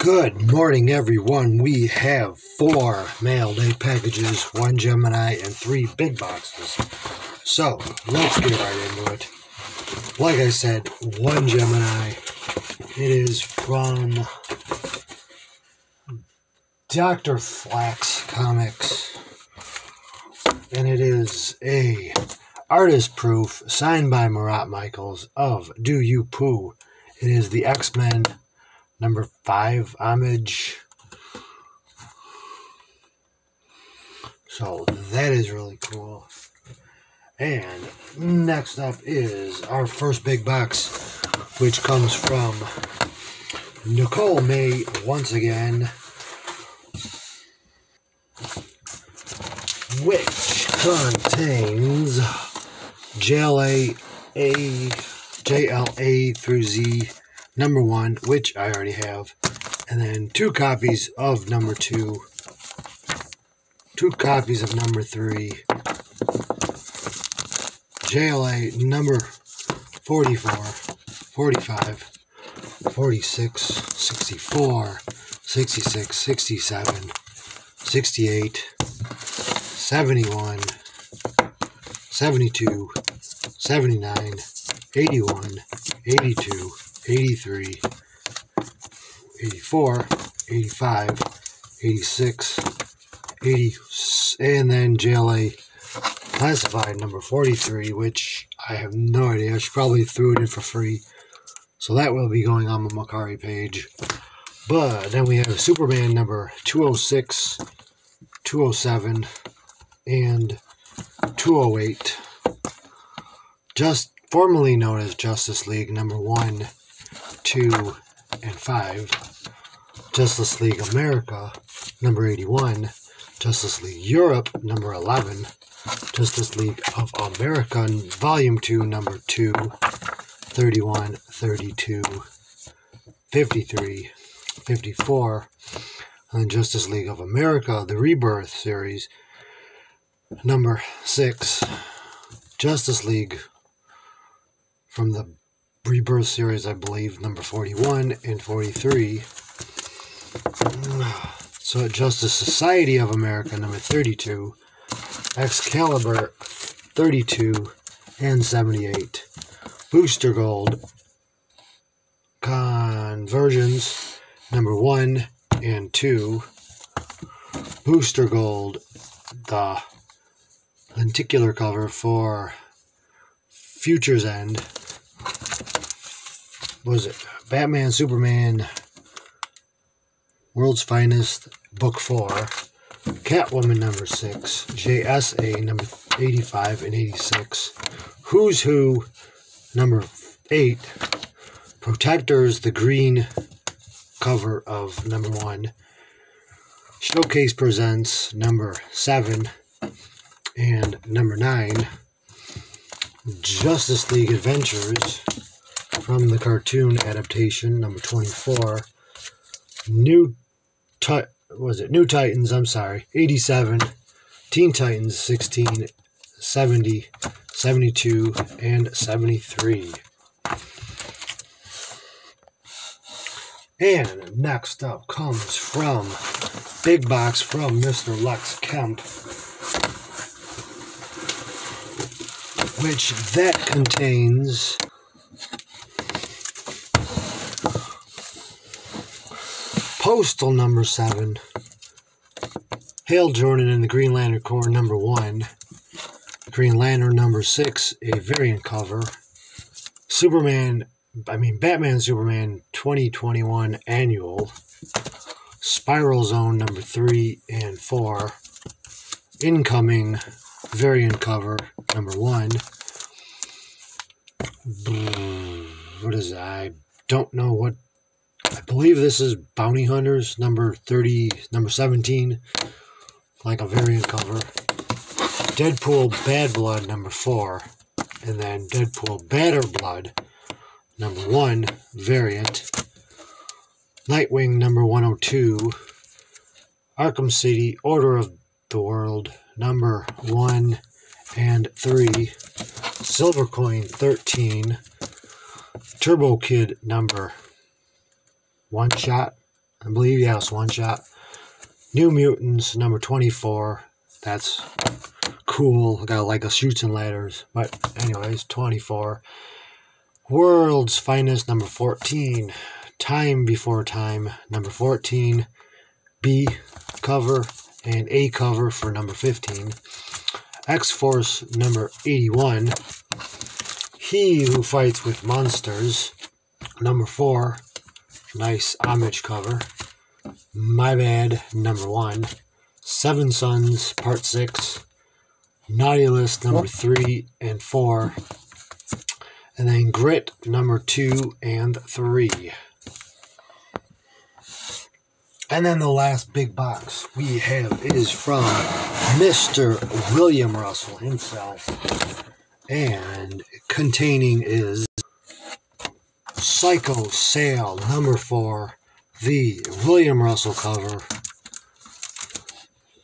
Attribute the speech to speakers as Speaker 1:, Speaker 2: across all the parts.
Speaker 1: Good morning, everyone. We have four mail day packages, one Gemini, and three big boxes. So, let's get right into it. Like I said, one Gemini. It is from Dr. Flax Comics. And it is a artist proof signed by Marat Mychaels of Do You Pooh. It is the X Men number five homage. So that is really cool. And next up is our first big box, which comes from Nicole May once again, which contains JLA A JLA through Z number one, which I already have, and then two copies of number two, two copies of number three, JLA number 44, 45, 46, 64, 66, 67, 68, 71, 72, 79, 81, 82, 83, 84, 85, 86, 80, and then JLA classified number 43, which I have no idea. I should probably threw it in for free. So that will be going on the Mercari page. But then we have Superman number 206, 207, and 208. Just formerly known as Justice League number 1, 2, and 5. Justice League America number 81. Justice League Europe number 11. Justice League of America Volume 2 number 2. 31, 32, 53, 54, and Justice League of America, the Rebirth series, number 6, Justice League from the Rebirth series, I believe, number 41 and 43. So, Justice Society of America, number 32, Excalibur 32 and 78. Booster Gold Convergence number one and two. Booster Gold, the lenticular cover for Future's End. Was it Batman, Superman, World's Finest, Book 4. Catwoman number 6. JSA number 85 and 86. Who's Who Number eight, Protectors, the green cover of number one. Showcase presents number seven and number nine. Justice League Adventures from the cartoon adaptation number 24. New Ti- was it New Titans, I'm sorry, 87. Teen Titans 16, 70, 72, and 73. And next up comes from Big Box from Mr. Lex Kemp, which that contains Postal number 7, Hal Jordan and the Green Lantern Corps number 1, Green Lantern number six, a variant cover. Superman, I mean, Batman Superman 2021 annual. Spiral Zone number three and four. Incoming variant cover number one. What is that? I don't know what. I believe this is Bounty Hunters number 30, number 17. Like a variant cover. Deadpool Bad Blood number four, and then Deadpool Badder Blood number one variant. Nightwing number 102, Arkham City Order of the World number one and three, Silver Coin 13, Turbo Kid number one shot, I believe. Yes, one shot. New Mutants number 24. That's cool. Got like a Chutes and Ladders. But, anyways, 24. World's Finest number 14. Time Before Time number 14. B cover and A cover for number 15. X Force number 81. He Who Fights with Monsters number 4. Nice homage cover. My Bad number 1. Seven Sons Part 6. Naughty List number 3 and 4. And then Grit number 2 and 3. And then the last big box we have is from Mr. William Russell himself. And containing is Psycho Sale number 4, the William Russell cover.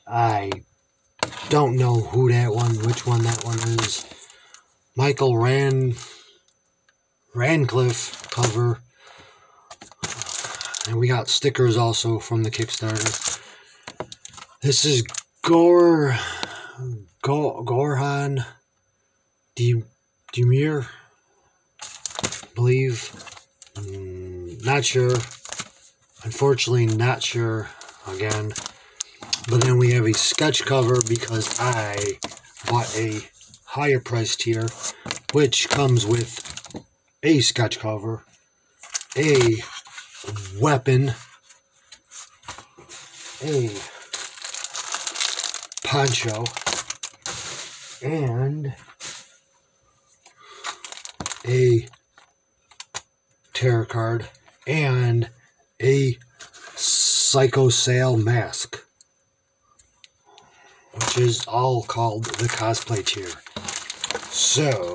Speaker 1: I don't know who that one, which one that one is. Michael Rand Radcliffe cover. And we got stickers also from the Kickstarter. This is Gore Go, Gorhan Demir, believe. Mm, not sure. Unfortunately, not sure again. But then we have a sketch cover because I bought a higher price tier, which comes with a sketch cover, a weapon, a poncho, and a tarot card, and a Psycho Sale mask, which is all called the cosplay chair. So,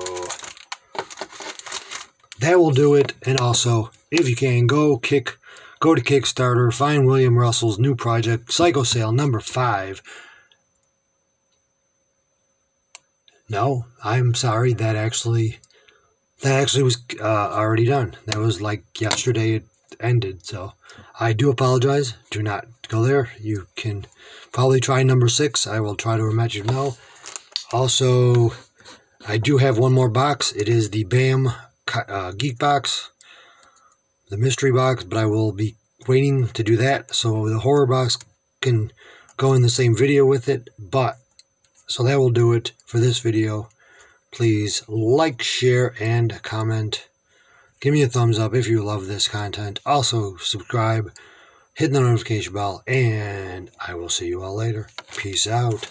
Speaker 1: that will do it, and also if you can, go kick, go to Kickstarter, find William Russell's new project, Psycho Sale number five. No, I'm sorry. That actually, that actually was uh, already done. That was like yesterday. It ended. So I do apologize. Do not go there. You can probably try number six. I will try to let you know. Also, I do have one more box. It is the BAM uh, Geek Box the mystery box, but I will be waiting to do that. So the horror box can go in the same video with it. But, so that will do it for this video. Please like, share, and comment. Give me a thumbs up if you love this content. Also, subscribe, hit the notification bell, and I will see you all later. Peace out.